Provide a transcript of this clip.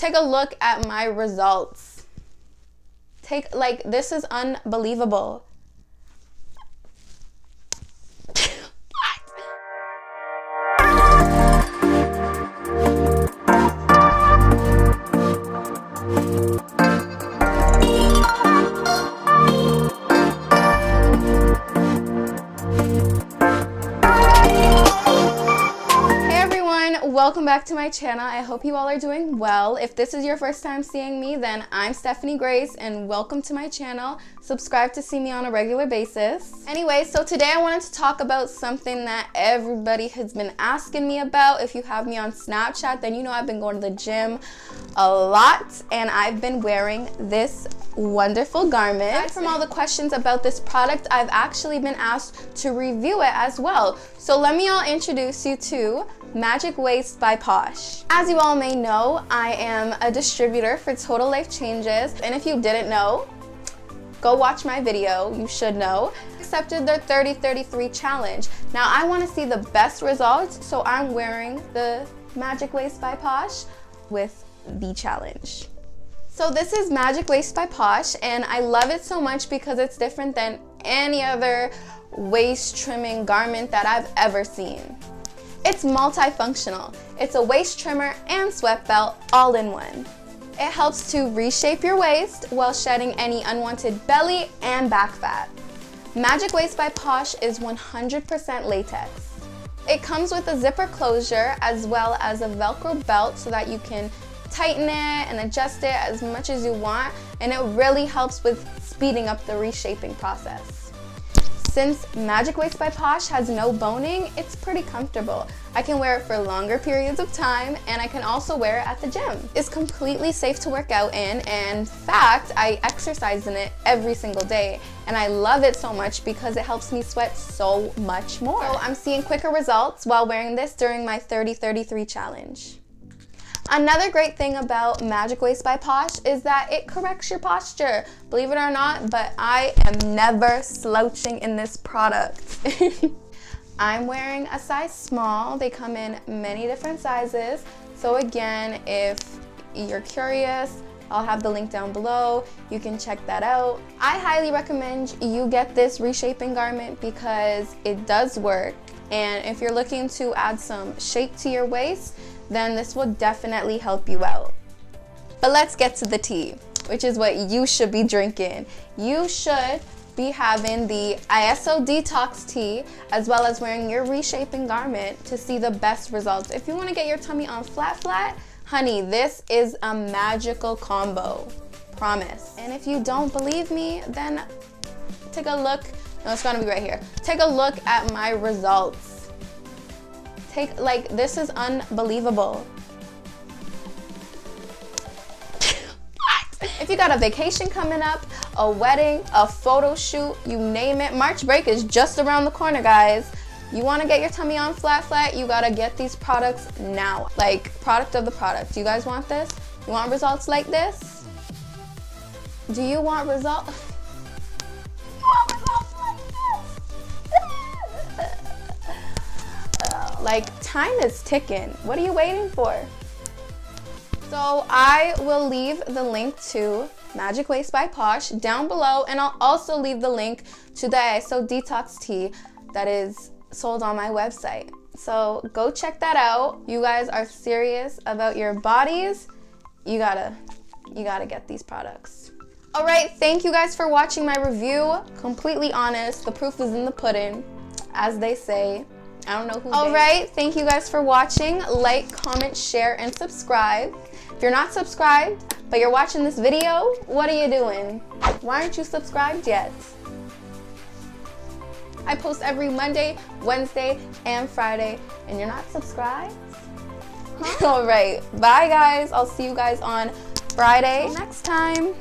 Take a look at my results. Take, like, this is unbelievable. Welcome back to my channel. I hope you all are doing well. If this is your first time seeing me, then I'm Stephanie Grace and welcome to my channel. Subscribe to see me on a regular basis. Anyway, so today I wanted to talk about something that everybody has been asking me about. If you have me on Snapchat, then you know I've been going to the gym a lot and I've been wearing this wonderful garment. Aside from all the questions about this product, I've actually been asked to review it as well. So let me all introduce you to Magic Waist by Posh. As you all may know, I am a distributor for Total Life Changes, and if you didn't know, go watch my video, you should know. Accepted their 3033 challenge. Now I want to see the best results, so I'm wearing the Magic Waist by Posh with the challenge. So this is Magic Waist by Posh, and I love it so much because it's different than any other waist trimming garment that I've ever seen. It's multifunctional. It's a waist trimmer and sweat belt all in one. It helps to reshape your waist while shedding any unwanted belly and back fat. Magic Waist by Posh is 100% latex. It comes with a zipper closure as well as a velcro belt so that you can tighten it and adjust it as much as you want and it really helps with speeding up the reshaping process. Since Magic Waist by Posh has no boning, it's pretty comfortable. I can wear it for longer periods of time and I can also wear it at the gym. It's completely safe to work out in and in fact, I exercise in it every single day and I love it so much because it helps me sweat so much more. So I'm seeing quicker results while wearing this during my 30-33 challenge. Another great thing about Magic Waist by Posh is that it corrects your posture. Believe it or not, but I am never slouching in this product. I'm wearing a size small. They come in many different sizes. So again, if you're curious, I'll have the link down below. You can check that out. I highly recommend you get this reshaping garment because it does work. And if you're looking to add some shape to your waist, then this will definitely help you out. But let's get to the tea, which is what you should be drinking. You should be having the IASO Detox tea as well as wearing your reshaping garment to see the best results. If you want to get your tummy on flat flat, honey, this is a magical combo. Promise. And if you don't believe me, then take a look. No, it's gonna be right here. Take a look at my results. Take, like, this is unbelievable. if you got a vacation coming up, a wedding, a photo shoot, you name it, March break is just around the corner, guys. You wanna get your tummy on flat flat, you gotta get these products now. Like, product of the product. Do you guys want this? You want results like this? Do you want results? Like, time is ticking. What are you waiting for? So I will leave the link to Magic Waist by Posh down below, and I'll also leave the link to the IASO Detox Tea that is sold on my website. So go check that out. You guys are serious about your bodies. You gotta, you gotta get these products. All right, thank you guys for watching my review. Completely honest, the proof is in the pudding, as they say. I don't know who. All right, thank you guys for watching. Like, comment, share, and subscribe. If you're not subscribed, but you're watching this video, what are you doing? Why aren't you subscribed yet? I post every Monday, Wednesday, and Friday, and you're not subscribed? Huh? All right, bye guys. I'll see you guys on Friday next time.